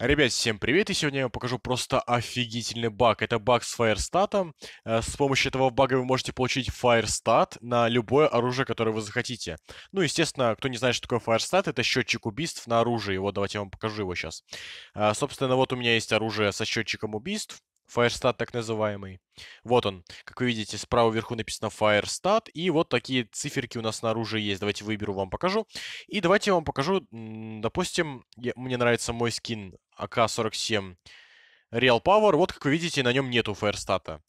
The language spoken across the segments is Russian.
Ребят, всем привет, и сегодня я вам покажу просто офигительный баг. Это баг с фаерстатом. Э, с помощью этого бага вы можете получить фаерстат на любое оружие, которое вы захотите. Ну, естественно, кто не знает, что такое фаерстат, это счетчик убийств на оружие. Вот, давайте я вам покажу его сейчас. Э, собственно, вот у меня есть оружие со счетчиком убийств. Firestat так называемый. Вот он. Как вы видите, справа вверху написано Firestat. И вот такие циферки у нас снаружи есть. Давайте выберу, вам покажу. И давайте я вам покажу, допустим, я, мне нравится мой скин АК-47 Real Power. Вот, как вы видите, на нем нету Firestat.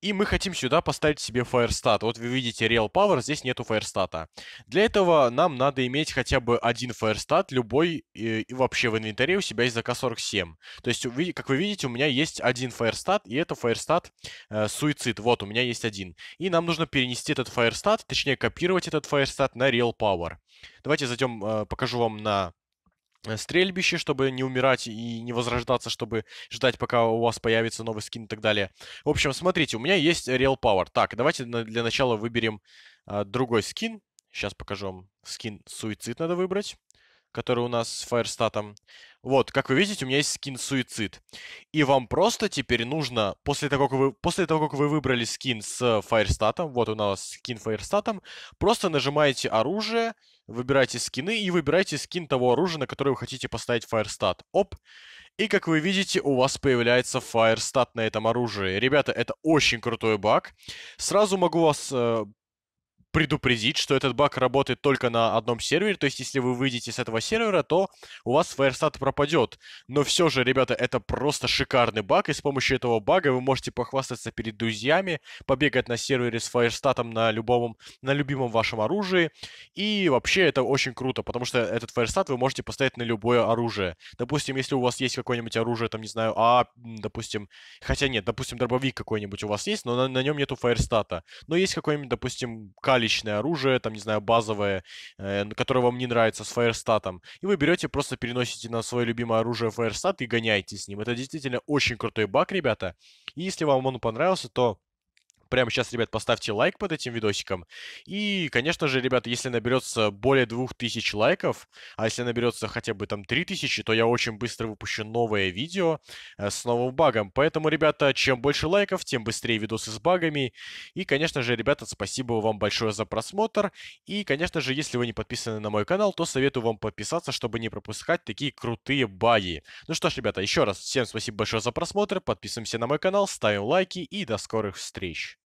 И мы хотим сюда поставить себе Firestat. Вот вы видите Real Power, здесь нету Firestat. Для этого нам надо иметь хотя бы один Firestat, любой, и, и вообще в инвентаре у себя есть ЗК-47. То есть, как вы видите, у меня есть один Firestat, и это Firestat э, Суицид. Вот, у меня есть один. И нам нужно перенести этот Firestat, точнее, копировать этот Firestat на Real Power. Давайте зайдем, э, покажу вам на стрельбище, чтобы не умирать и не возрождаться, чтобы ждать, пока у вас появится новый скин и так далее. В общем, смотрите, у меня есть Real Power. Так, давайте для начала выберем а, другой скин. Сейчас покажу вам. Скин Суицид надо выбрать, который у нас с фаерстатом. Вот, как вы видите, у меня есть скин Суицид. И вам просто теперь нужно, после того, как вы, после того, как вы выбрали скин с фаерстатом, вот у нас скин фаерстатом, просто нажимаете оружие, выбираете скины и выбираете скин того оружия, на которое вы хотите поставить фаерстат. Оп! И как вы видите, у вас появляется фаерстат на этом оружии. Ребята, это очень крутой баг. Сразу могу вас э, предупредить, что этот баг работает только на одном сервере, то есть если вы выйдете с этого сервера, то у вас Firestat пропадет. Но все же, ребята, это просто шикарный баг, и с помощью этого бага вы можете похвастаться перед друзьями, побегать на сервере с Firestat на любом, на любимом вашем оружии, и вообще это очень круто, потому что этот Firestat вы можете поставить на любое оружие. Допустим, если у вас есть какое-нибудь оружие, там, не знаю, а, допустим, хотя нет, допустим, дробовик какой-нибудь у вас есть, но на, на нем нету Firestat. Но есть какой-нибудь, допустим, кали личное оружие, там, не знаю, базовое, э, которое вам не нравится, с фаерстатом. И вы берете, просто переносите на свое любимое оружие фаерстат и гоняете с ним. Это действительно очень крутой баг, ребята. И если вам он понравился, то Прямо сейчас, ребят, поставьте лайк под этим видосиком. И, конечно же, ребята, если наберется более 2000 лайков, а если наберется хотя бы там 3000, то я очень быстро выпущу новое видео э, с новым багом. Поэтому, ребята, чем больше лайков, тем быстрее видосы с багами. И, конечно же, ребята, спасибо вам большое за просмотр. И, конечно же, если вы не подписаны на мой канал, то советую вам подписаться, чтобы не пропускать такие крутые баги. Ну что ж, ребята, еще раз всем спасибо большое за просмотр. Подписываемся на мой канал, ставим лайки и до скорых встреч.